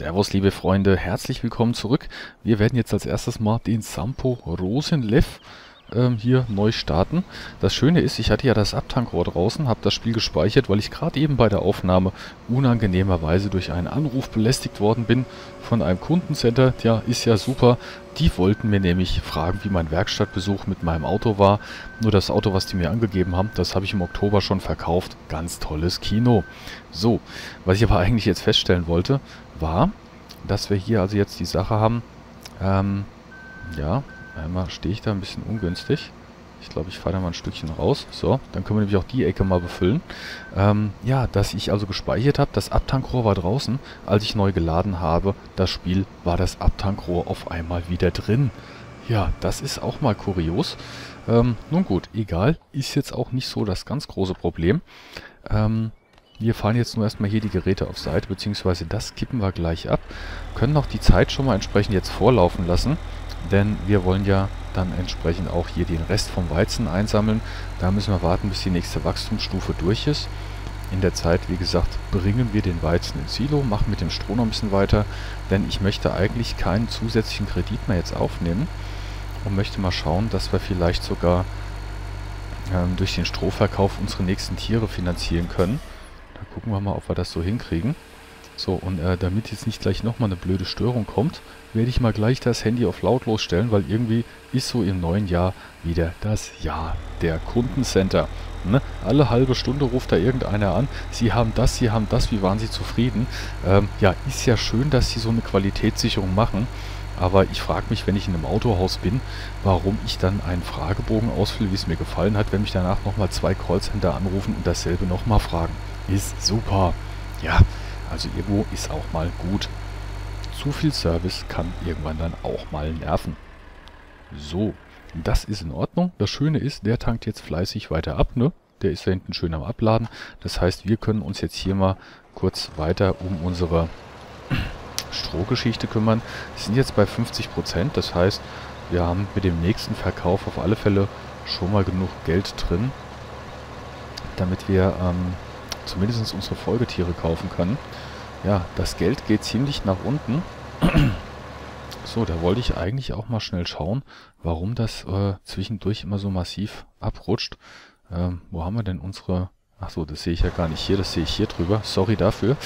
Servus, liebe Freunde, herzlich willkommen zurück. Wir werden jetzt als erstes mal den Sampo Rosenlev ähm, hier neu starten. Das Schöne ist, ich hatte ja das Abtankrohr draußen, habe das Spiel gespeichert, weil ich gerade eben bei der Aufnahme unangenehmerweise durch einen Anruf belästigt worden bin von einem Kundencenter. Ja, ist ja super. Die wollten mir nämlich fragen, wie mein Werkstattbesuch mit meinem Auto war. Nur das Auto, was die mir angegeben haben, das habe ich im Oktober schon verkauft. Ganz tolles Kino. So, was ich aber eigentlich jetzt feststellen wollte, war, dass wir hier also jetzt die Sache haben, ähm, ja, einmal stehe ich da ein bisschen ungünstig. Ich glaube, ich fahre da mal ein Stückchen raus. So, dann können wir nämlich auch die Ecke mal befüllen. Ähm, ja, dass ich also gespeichert habe, das Abtankrohr war draußen. Als ich neu geladen habe, das Spiel, war das Abtankrohr auf einmal wieder drin. Ja, das ist auch mal kurios. Ähm, nun gut, egal. Ist jetzt auch nicht so das ganz große Problem. Ähm, wir fahren jetzt nur erstmal hier die Geräte auf Seite, beziehungsweise das kippen wir gleich ab. Können auch die Zeit schon mal entsprechend jetzt vorlaufen lassen, denn wir wollen ja dann entsprechend auch hier den Rest vom Weizen einsammeln. Da müssen wir warten, bis die nächste Wachstumsstufe durch ist. In der Zeit, wie gesagt, bringen wir den Weizen ins Silo, machen mit dem Stroh noch ein bisschen weiter, denn ich möchte eigentlich keinen zusätzlichen Kredit mehr jetzt aufnehmen und möchte mal schauen, dass wir vielleicht sogar ähm, durch den Strohverkauf unsere nächsten Tiere finanzieren können. Dann gucken wir mal, ob wir das so hinkriegen. So, und äh, damit jetzt nicht gleich nochmal eine blöde Störung kommt, werde ich mal gleich das Handy auf lautlos stellen, weil irgendwie ist so im neuen Jahr wieder das Jahr der Kundencenter. Ne? Alle halbe Stunde ruft da irgendeiner an, Sie haben das, Sie haben das, wie waren Sie zufrieden? Ähm, ja, ist ja schön, dass Sie so eine Qualitätssicherung machen, aber ich frage mich, wenn ich in einem Autohaus bin, warum ich dann einen Fragebogen ausfülle, wie es mir gefallen hat, wenn mich danach nochmal zwei Callcenter anrufen und dasselbe nochmal fragen. Ist super. Ja, also irgendwo ist auch mal gut. Zu viel Service kann irgendwann dann auch mal nerven. So, das ist in Ordnung. Das Schöne ist, der tankt jetzt fleißig weiter ab, ne? Der ist da hinten schön am Abladen. Das heißt, wir können uns jetzt hier mal kurz weiter um unsere Strohgeschichte kümmern. Wir sind jetzt bei 50%, das heißt, wir haben mit dem nächsten Verkauf auf alle Fälle schon mal genug Geld drin, damit wir ähm, zumindest unsere Folgetiere kaufen können. Ja, das Geld geht ziemlich nach unten. so, da wollte ich eigentlich auch mal schnell schauen, warum das äh, zwischendurch immer so massiv abrutscht. Ähm, wo haben wir denn unsere... Ach so, das sehe ich ja gar nicht hier, das sehe ich hier drüber. Sorry dafür.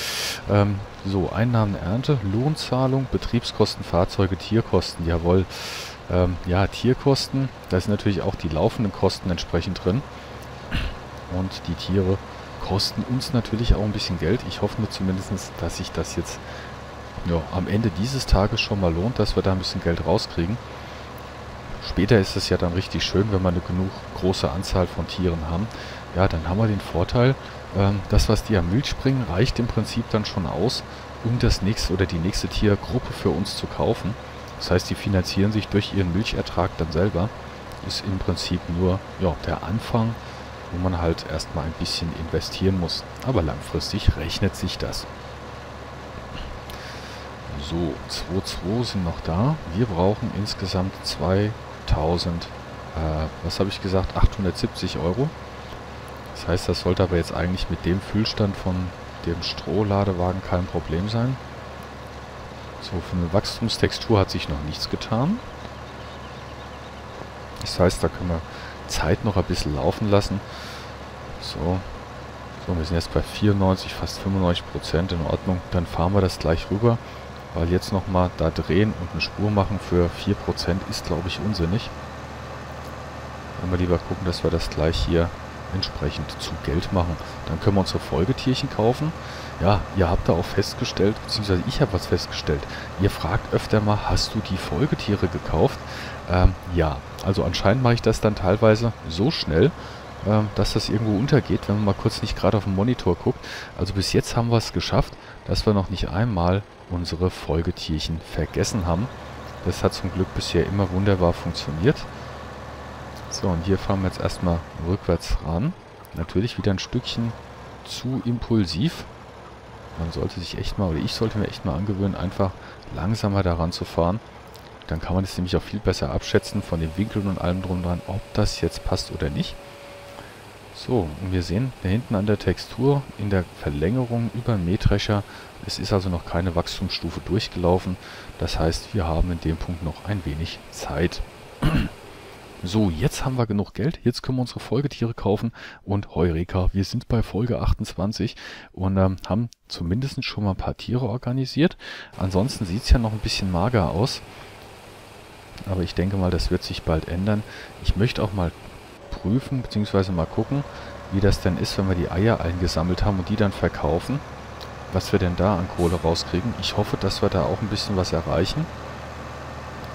Ähm, so, Einnahmen, Ernte, Lohnzahlung, Betriebskosten, Fahrzeuge, Tierkosten. Jawohl. Ähm, ja, Tierkosten, da sind natürlich auch die laufenden Kosten entsprechend drin. Und die Tiere kosten uns natürlich auch ein bisschen Geld. Ich hoffe nur zumindest, dass sich das jetzt ja, am Ende dieses Tages schon mal lohnt, dass wir da ein bisschen Geld rauskriegen. Später ist es ja dann richtig schön, wenn wir eine genug große Anzahl von Tieren haben. Ja, dann haben wir den Vorteil, ähm, das, was die am Milch bringen, reicht im Prinzip dann schon aus, um das nächste oder die nächste Tiergruppe für uns zu kaufen. Das heißt, die finanzieren sich durch ihren Milchertrag dann selber. Ist im Prinzip nur ja, der Anfang wo man halt erstmal ein bisschen investieren muss. Aber langfristig rechnet sich das. So, 2,2 sind noch da. Wir brauchen insgesamt 2000, äh, was habe ich gesagt, 870 Euro. Das heißt, das sollte aber jetzt eigentlich mit dem Füllstand von dem Strohladewagen kein Problem sein. So, für eine Wachstumstextur hat sich noch nichts getan. Das heißt, da können wir Zeit noch ein bisschen laufen lassen. So. So, wir sind jetzt bei 94, fast 95 Prozent in Ordnung. Dann fahren wir das gleich rüber, weil jetzt nochmal da drehen und eine Spur machen für 4 Prozent ist, glaube ich, unsinnig. Wenn wir lieber gucken, dass wir das gleich hier entsprechend zu Geld machen. Dann können wir unsere Folgetierchen kaufen. Ja, ihr habt da auch festgestellt, beziehungsweise ich habe was festgestellt. Ihr fragt öfter mal, hast du die Folgetiere gekauft? Ähm, ja, also anscheinend mache ich das dann teilweise so schnell, äh, dass das irgendwo untergeht, wenn man mal kurz nicht gerade auf den Monitor guckt. Also bis jetzt haben wir es geschafft, dass wir noch nicht einmal unsere Folgetierchen vergessen haben. Das hat zum Glück bisher immer wunderbar funktioniert. So, und hier fahren wir jetzt erstmal rückwärts ran. Natürlich wieder ein Stückchen zu impulsiv. Man sollte sich echt mal, oder ich sollte mir echt mal angewöhnen, einfach langsamer daran zu fahren. Dann kann man es nämlich auch viel besser abschätzen von den Winkeln und allem drum dran, ob das jetzt passt oder nicht. So, und wir sehen da hinten an der Textur in der Verlängerung über den Mähdrescher, es ist also noch keine Wachstumsstufe durchgelaufen. Das heißt, wir haben in dem Punkt noch ein wenig Zeit. So, jetzt haben wir genug Geld. Jetzt können wir unsere Folgetiere kaufen. Und Heureka, wir sind bei Folge 28 und ähm, haben zumindest schon mal ein paar Tiere organisiert. Ansonsten sieht es ja noch ein bisschen mager aus. Aber ich denke mal, das wird sich bald ändern. Ich möchte auch mal prüfen, beziehungsweise mal gucken, wie das denn ist, wenn wir die Eier eingesammelt haben und die dann verkaufen. Was wir denn da an Kohle rauskriegen. Ich hoffe, dass wir da auch ein bisschen was erreichen.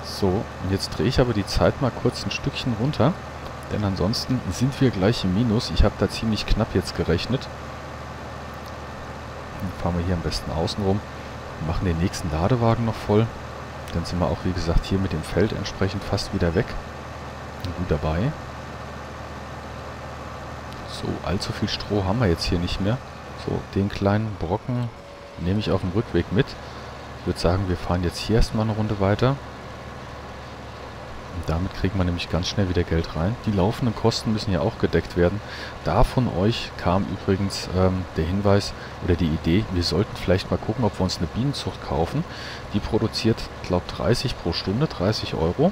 So, und jetzt drehe ich aber die Zeit mal kurz ein Stückchen runter. Denn ansonsten sind wir gleich im Minus. Ich habe da ziemlich knapp jetzt gerechnet. Dann fahren wir hier am besten außen rum. Machen den nächsten Ladewagen noch voll. Dann sind wir auch, wie gesagt, hier mit dem Feld entsprechend fast wieder weg. Und gut dabei. So, allzu viel Stroh haben wir jetzt hier nicht mehr. So, den kleinen Brocken nehme ich auf dem Rückweg mit. Ich würde sagen, wir fahren jetzt hier erstmal eine Runde weiter. Damit kriegt man nämlich ganz schnell wieder Geld rein. Die laufenden Kosten müssen ja auch gedeckt werden. Da von euch kam übrigens ähm, der Hinweis oder die Idee, wir sollten vielleicht mal gucken, ob wir uns eine Bienenzucht kaufen. Die produziert, glaube 30 pro Stunde, 30 Euro.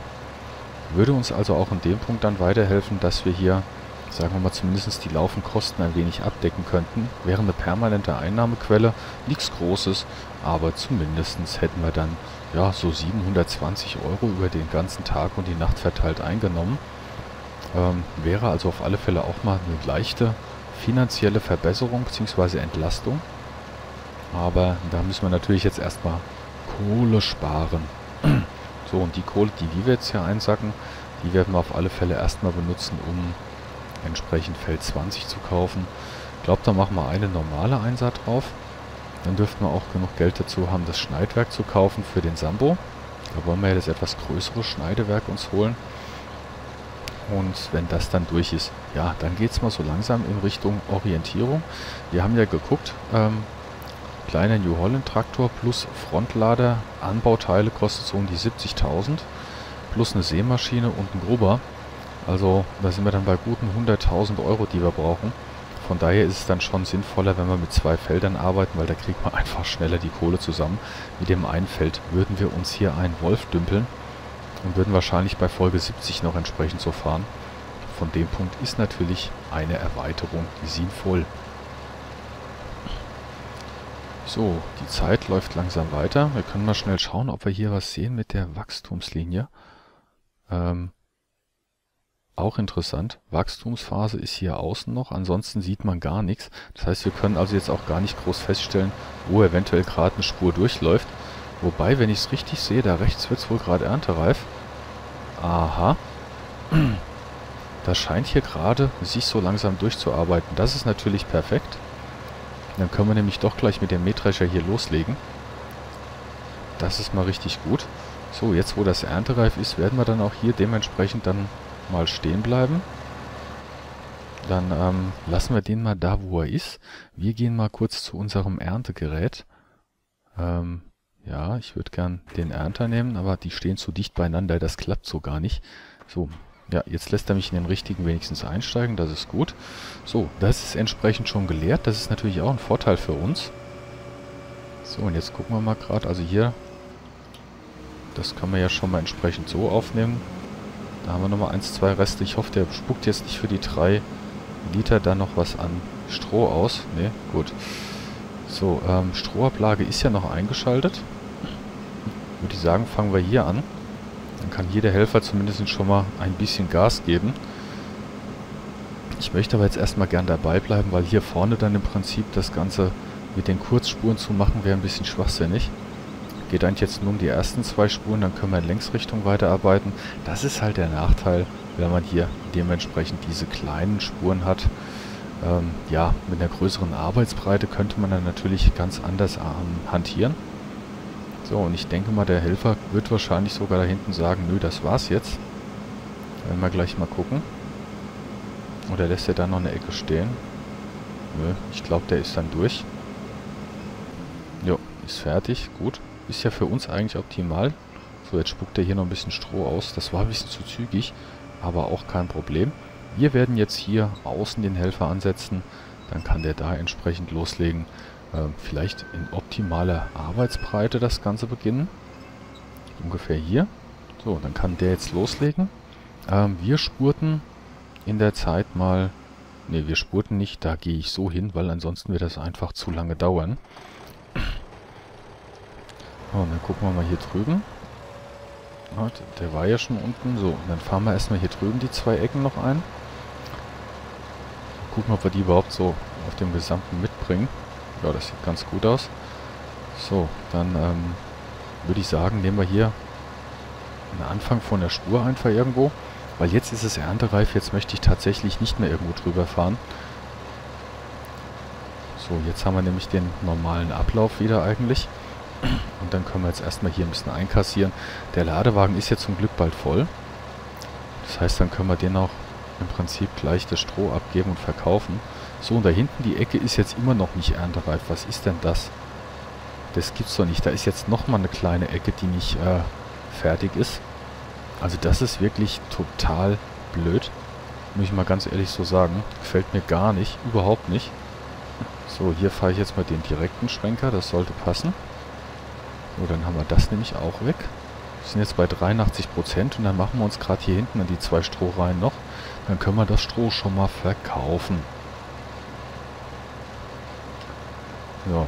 Würde uns also auch in dem Punkt dann weiterhelfen, dass wir hier sagen wir mal zumindest die laufenden Kosten ein wenig abdecken könnten. Wäre eine permanente Einnahmequelle, nichts Großes, aber zumindest hätten wir dann ja so 720 Euro über den ganzen Tag und die Nacht verteilt eingenommen. Ähm, wäre also auf alle Fälle auch mal eine leichte finanzielle Verbesserung bzw. Entlastung. Aber da müssen wir natürlich jetzt erstmal Kohle sparen. so, und die Kohle, die wir jetzt hier einsacken, die werden wir auf alle Fälle erstmal benutzen, um entsprechend Feld 20 zu kaufen. Ich glaube, da machen wir eine normale Einsaat drauf. Dann dürften wir auch genug Geld dazu haben, das Schneidwerk zu kaufen für den Sambo. Da wollen wir ja das etwas größere Schneidewerk uns holen. Und wenn das dann durch ist, ja, dann geht es mal so langsam in Richtung Orientierung. Wir haben ja geguckt, ähm, kleiner New Holland Traktor plus Frontlader, Anbauteile kostet so um die 70.000 plus eine Sämaschine und ein Grober. Also da sind wir dann bei guten 100.000 Euro, die wir brauchen. Von daher ist es dann schon sinnvoller, wenn wir mit zwei Feldern arbeiten, weil da kriegt man einfach schneller die Kohle zusammen. Mit dem einen Feld würden wir uns hier einen Wolf dümpeln und würden wahrscheinlich bei Folge 70 noch entsprechend so fahren. Von dem Punkt ist natürlich eine Erweiterung sinnvoll. So, die Zeit läuft langsam weiter. Wir können mal schnell schauen, ob wir hier was sehen mit der Wachstumslinie. Ähm, auch interessant. Wachstumsphase ist hier außen noch, ansonsten sieht man gar nichts. Das heißt, wir können also jetzt auch gar nicht groß feststellen, wo eventuell gerade eine Spur durchläuft. Wobei, wenn ich es richtig sehe, da rechts wird es wohl gerade erntereif. Aha. Das scheint hier gerade sich so langsam durchzuarbeiten. Das ist natürlich perfekt. Dann können wir nämlich doch gleich mit dem Mähdrescher hier loslegen. Das ist mal richtig gut. So, jetzt wo das erntereif ist, werden wir dann auch hier dementsprechend dann mal stehen bleiben. Dann ähm, lassen wir den mal da, wo er ist. Wir gehen mal kurz zu unserem Erntegerät. Ähm, ja, ich würde gern den Ernter nehmen, aber die stehen zu dicht beieinander, das klappt so gar nicht. So, ja, jetzt lässt er mich in den richtigen wenigstens einsteigen, das ist gut. So, das ist entsprechend schon geleert, das ist natürlich auch ein Vorteil für uns. So, und jetzt gucken wir mal gerade, also hier, das kann man ja schon mal entsprechend so aufnehmen. Da haben wir nochmal 1, 2 Reste. Ich hoffe, der spuckt jetzt nicht für die 3 Liter dann noch was an Stroh aus. Ne, gut. So, ähm, Strohablage ist ja noch eingeschaltet. Würde ich sagen, fangen wir hier an. Dann kann jeder Helfer zumindest schon mal ein bisschen Gas geben. Ich möchte aber jetzt erstmal gern dabei bleiben, weil hier vorne dann im Prinzip das Ganze mit den Kurzspuren zu machen, wäre ein bisschen schwachsinnig. Geht eigentlich jetzt nur um die ersten zwei Spuren, dann können wir in Längsrichtung weiterarbeiten. Das ist halt der Nachteil, wenn man hier dementsprechend diese kleinen Spuren hat. Ähm, ja, mit einer größeren Arbeitsbreite könnte man dann natürlich ganz anders ähm, hantieren. So, und ich denke mal, der Helfer wird wahrscheinlich sogar da hinten sagen, nö, das war's jetzt. Werden wir gleich mal gucken. Oder lässt er da noch eine Ecke stehen? Nö, ich glaube, der ist dann durch. Jo, ist fertig, gut. Ist ja für uns eigentlich optimal. So, jetzt spuckt er hier noch ein bisschen Stroh aus. Das war ein bisschen zu zügig, aber auch kein Problem. Wir werden jetzt hier außen den Helfer ansetzen. Dann kann der da entsprechend loslegen. Ähm, vielleicht in optimaler Arbeitsbreite das Ganze beginnen. Ungefähr hier. So, dann kann der jetzt loslegen. Ähm, wir spurten in der Zeit mal... Ne, wir spurten nicht. Da gehe ich so hin, weil ansonsten wird das einfach zu lange dauern. So, und dann gucken wir mal hier drüben. Ja, der war ja schon unten. So, und dann fahren wir erstmal hier drüben die zwei Ecken noch ein. Gucken, ob wir die überhaupt so auf dem Gesamten mitbringen. Ja, das sieht ganz gut aus. So, dann ähm, würde ich sagen, nehmen wir hier einen Anfang von der Spur einfach irgendwo. Weil jetzt ist es erntereif, jetzt möchte ich tatsächlich nicht mehr irgendwo drüber fahren. So, jetzt haben wir nämlich den normalen Ablauf wieder eigentlich. Und dann können wir jetzt erstmal hier ein bisschen einkassieren. Der Ladewagen ist jetzt zum Glück bald voll. Das heißt, dann können wir den auch im Prinzip gleich das Stroh abgeben und verkaufen. So, und da hinten die Ecke ist jetzt immer noch nicht erntereif. Was ist denn das? Das gibt's doch nicht. Da ist jetzt nochmal eine kleine Ecke, die nicht äh, fertig ist. Also das ist wirklich total blöd. Muss ich mal ganz ehrlich so sagen. Gefällt mir gar nicht. Überhaupt nicht. So, hier fahre ich jetzt mal den direkten Schwenker. Das sollte passen. So, dann haben wir das nämlich auch weg. Wir sind jetzt bei 83% und dann machen wir uns gerade hier hinten an die zwei Strohreihen noch. Dann können wir das Stroh schon mal verkaufen. Ja.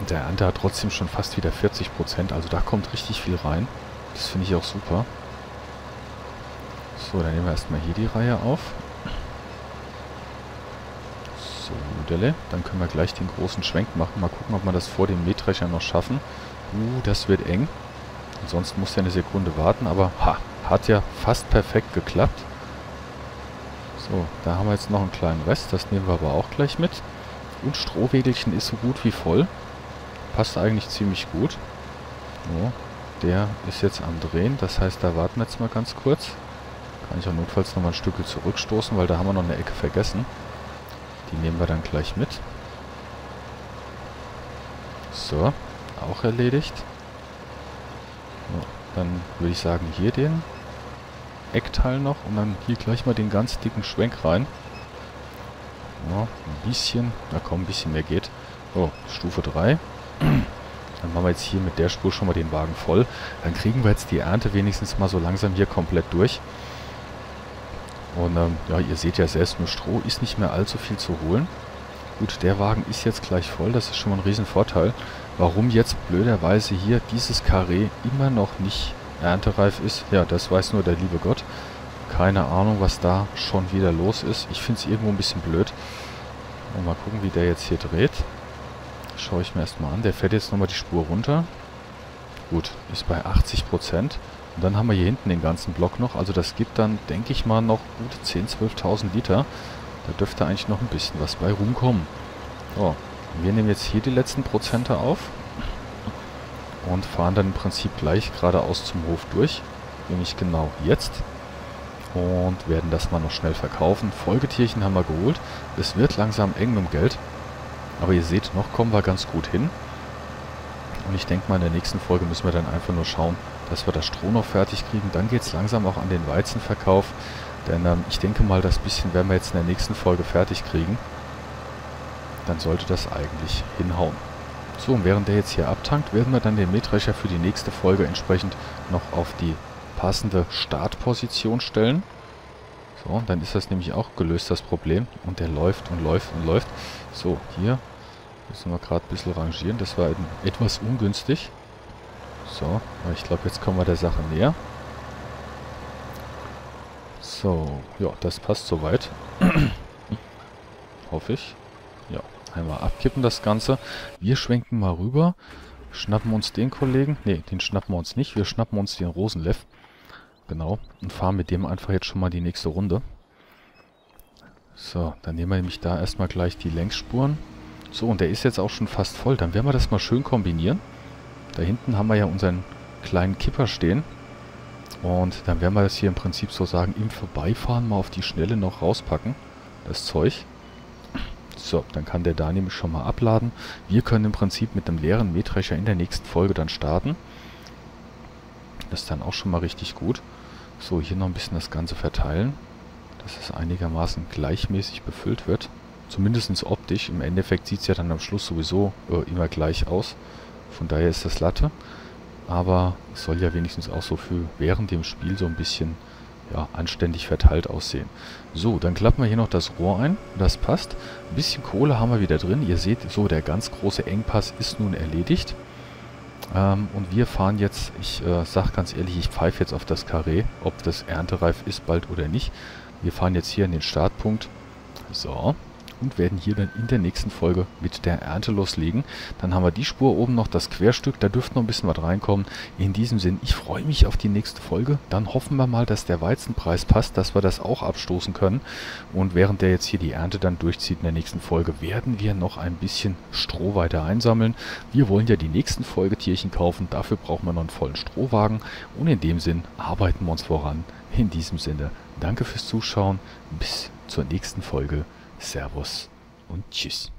Und der Ernte hat trotzdem schon fast wieder 40%, also da kommt richtig viel rein. Das finde ich auch super. So, dann nehmen wir erstmal hier die Reihe auf. So, Modelle. Dann können wir gleich den großen Schwenk machen. Mal gucken, ob wir das vor dem Mähdrescher noch schaffen. Uh, das wird eng. Ansonsten muss er eine Sekunde warten, aber ha, hat ja fast perfekt geklappt. So, da haben wir jetzt noch einen kleinen Rest. Das nehmen wir aber auch gleich mit. Und Strohwegelchen ist so gut wie voll. Passt eigentlich ziemlich gut. So, der ist jetzt am Drehen. Das heißt, da warten wir jetzt mal ganz kurz. Kann ich auch notfalls nochmal ein Stück zurückstoßen, weil da haben wir noch eine Ecke vergessen. Die nehmen wir dann gleich mit. So, auch erledigt. So, dann würde ich sagen, hier den Eckteil noch und dann hier gleich mal den ganz dicken Schwenk rein. Ja, ein bisschen, na komm, ein bisschen mehr geht. So, Stufe 3. Dann machen wir jetzt hier mit der Spur schon mal den Wagen voll. Dann kriegen wir jetzt die Ernte wenigstens mal so langsam hier komplett durch. Und ähm, ja, ihr seht ja selbst, nur Stroh ist nicht mehr allzu viel zu holen. Gut, der Wagen ist jetzt gleich voll, das ist schon mal ein Riesenvorteil. Warum jetzt blöderweise hier dieses Karree immer noch nicht erntereif ist, ja, das weiß nur der liebe Gott. Keine Ahnung, was da schon wieder los ist. Ich finde es irgendwo ein bisschen blöd. Und mal gucken, wie der jetzt hier dreht. Schaue ich mir erstmal an. Der fährt jetzt nochmal die Spur runter. Gut, ist bei 80%. Und dann haben wir hier hinten den ganzen Block noch. Also das gibt dann, denke ich mal, noch gute 10.000, 12.000 Liter. Da dürfte eigentlich noch ein bisschen was bei rumkommen. So, wir nehmen jetzt hier die letzten Prozente auf. Und fahren dann im Prinzip gleich geradeaus zum Hof durch. Nämlich genau jetzt und werden das mal noch schnell verkaufen. Folgetierchen haben wir geholt. Es wird langsam eng um Geld. Aber ihr seht, noch kommen wir ganz gut hin. Und ich denke mal, in der nächsten Folge müssen wir dann einfach nur schauen, dass wir das Stroh noch fertig kriegen. Dann geht es langsam auch an den Weizenverkauf. Denn ähm, ich denke mal, das bisschen werden wir jetzt in der nächsten Folge fertig kriegen. Dann sollte das eigentlich hinhauen. So, und während der jetzt hier abtankt, werden wir dann den Mähdrescher für die nächste Folge entsprechend noch auf die passende Startposition stellen. So, dann ist das nämlich auch gelöst, das Problem. Und der läuft und läuft und läuft. So, hier müssen wir gerade ein bisschen rangieren. Das war etwas ungünstig. So, ich glaube, jetzt kommen wir der Sache näher. So, ja, das passt soweit. Hoffe ich. Einmal abkippen das Ganze. Wir schwenken mal rüber. Schnappen uns den Kollegen. Ne, den schnappen wir uns nicht. Wir schnappen uns den Rosenleff. Genau. Und fahren mit dem einfach jetzt schon mal die nächste Runde. So, dann nehmen wir nämlich da erstmal gleich die Längsspuren. So, und der ist jetzt auch schon fast voll. Dann werden wir das mal schön kombinieren. Da hinten haben wir ja unseren kleinen Kipper stehen. Und dann werden wir das hier im Prinzip so sagen, im Vorbeifahren mal auf die Schnelle noch rauspacken. Das Zeug. So, dann kann der da nämlich schon mal abladen. Wir können im Prinzip mit einem leeren Mähdrescher in der nächsten Folge dann starten. Das ist dann auch schon mal richtig gut. So, hier noch ein bisschen das Ganze verteilen. dass es einigermaßen gleichmäßig befüllt wird. Zumindest optisch. Im Endeffekt sieht es ja dann am Schluss sowieso äh, immer gleich aus. Von daher ist das Latte. Aber es soll ja wenigstens auch so für während dem Spiel so ein bisschen ja, anständig verteilt aussehen. So, dann klappen wir hier noch das Rohr ein. Das passt. Ein bisschen Kohle haben wir wieder drin. Ihr seht, so der ganz große Engpass ist nun erledigt. Ähm, und wir fahren jetzt, ich äh, sage ganz ehrlich, ich pfeife jetzt auf das Karree, ob das erntereif ist bald oder nicht. Wir fahren jetzt hier in den Startpunkt. So und werden hier dann in der nächsten Folge mit der Ernte loslegen. Dann haben wir die Spur oben noch, das Querstück, da dürfte noch ein bisschen was reinkommen. In diesem Sinn, ich freue mich auf die nächste Folge. Dann hoffen wir mal, dass der Weizenpreis passt, dass wir das auch abstoßen können. Und während der jetzt hier die Ernte dann durchzieht in der nächsten Folge, werden wir noch ein bisschen Stroh weiter einsammeln. Wir wollen ja die nächsten Folgetierchen kaufen, dafür brauchen wir noch einen vollen Strohwagen. Und in dem Sinn arbeiten wir uns voran. In diesem Sinne, danke fürs Zuschauen. Bis zur nächsten Folge. Servus und Tschüss.